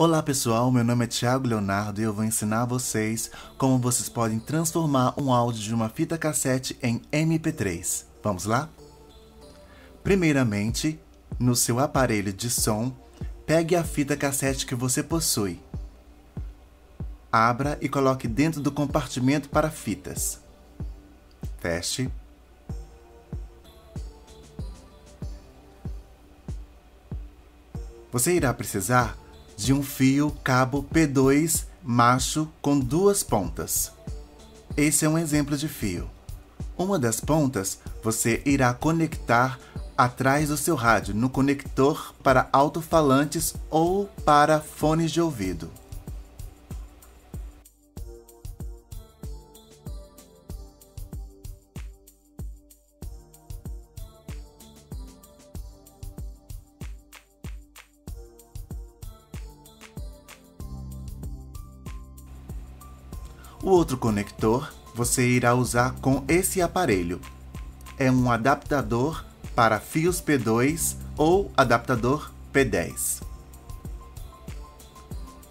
Olá pessoal, meu nome é Thiago Leonardo e eu vou ensinar a vocês como vocês podem transformar um áudio de uma fita cassete em MP3. Vamos lá? Primeiramente, no seu aparelho de som, pegue a fita cassete que você possui. Abra e coloque dentro do compartimento para fitas. Feche. Você irá precisar de um fio cabo P2 macho com duas pontas. Esse é um exemplo de fio. Uma das pontas você irá conectar atrás do seu rádio no conector para alto-falantes ou para fones de ouvido. O outro conector você irá usar com esse aparelho. É um adaptador para fios P2 ou adaptador P10.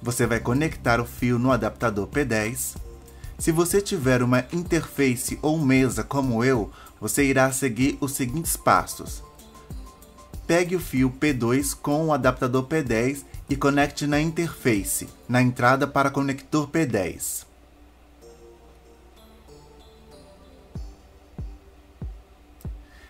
Você vai conectar o fio no adaptador P10. Se você tiver uma interface ou mesa como eu, você irá seguir os seguintes passos. Pegue o fio P2 com o adaptador P10 e conecte na interface, na entrada para conector P10.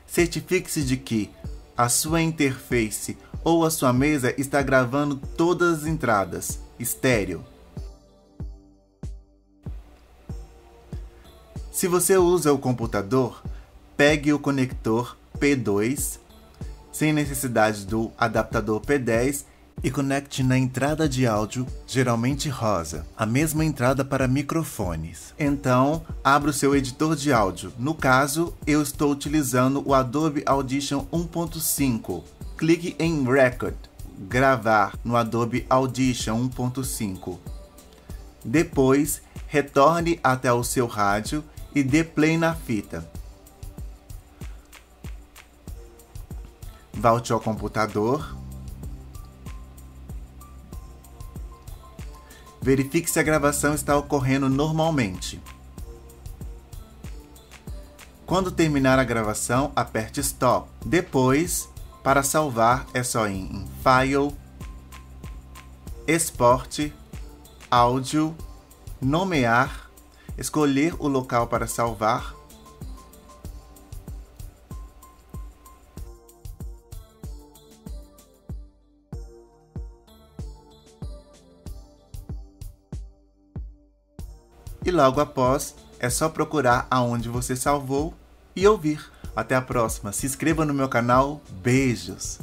Certifique-se de que a sua interface ou a sua mesa está gravando todas as entradas, estéreo. Se você usa o computador, pegue o conector P2 sem necessidade do adaptador P10 e conecte na entrada de áudio, geralmente rosa, a mesma entrada para microfones. Então, abra o seu editor de áudio. No caso, eu estou utilizando o Adobe Audition 1.5. Clique em Record, gravar no Adobe Audition 1.5. Depois, retorne até o seu rádio e dê play na fita. Volte ao computador Verifique se a gravação está ocorrendo normalmente. Quando terminar a gravação, aperte Stop. Depois, para salvar, é só ir em File, Export, Áudio, Nomear, escolher o local para salvar e logo após é só procurar aonde você salvou e ouvir. Até a próxima. Se inscreva no meu canal. Beijos.